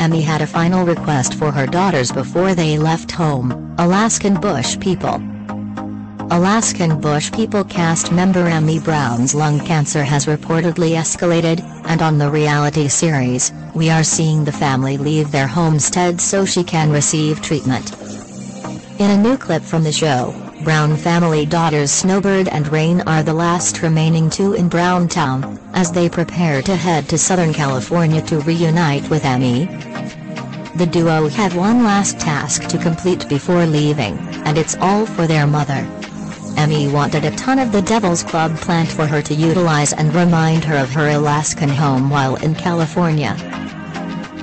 Ami had a final request for her daughters before they left home, Alaskan Bush People. Alaskan Bush People cast member Ami Brown's lung cancer has reportedly escalated, and on the reality series, we are seeing the family leave their homestead so she can receive treatment. In a new clip from the show, Brown family daughters Snowbird and Rain are the last remaining two in Browntown, as they prepare to head to Southern California to reunite with Ami. The duo have one last task to complete before leaving, and it's all for their mother. Ami wanted a ton of the Devil's Club plant for her to utilize and remind her of her Alaskan home while in California.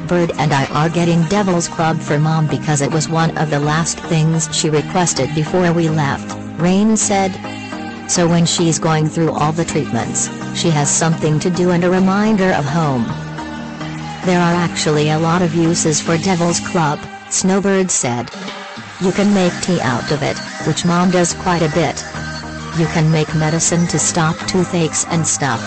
Bird and I are getting Devil's Club for Mom because it was one of the last things she requested before we left, Rain said. So when she's going through all the treatments, she has something to do and a reminder of home. There are actually a lot of uses for Devil's Club, Snowbird said. You can make tea out of it, which mom does quite a bit. You can make medicine to stop toothaches and stuff.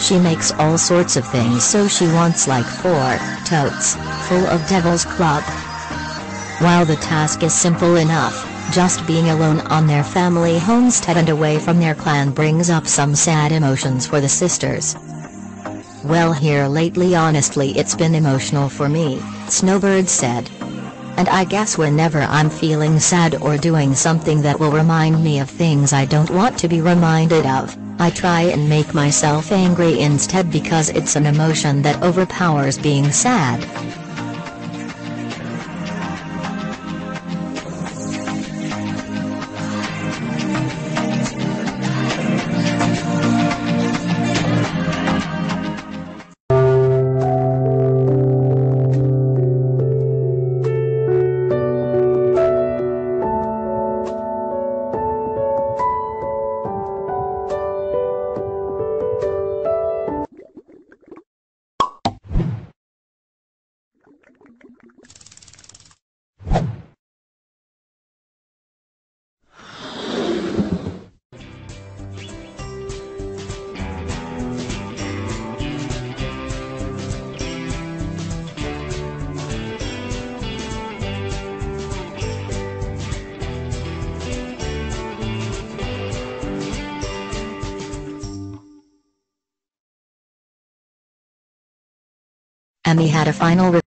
She makes all sorts of things so she wants like four totes full of Devil's Club. While the task is simple enough, just being alone on their family homestead and away from their clan brings up some sad emotions for the sisters. Well here lately honestly it's been emotional for me, Snowbird said. And I guess whenever I'm feeling sad or doing something that will remind me of things I don't want to be reminded of, I try and make myself angry instead because it's an emotion that overpowers being sad. Ami had a final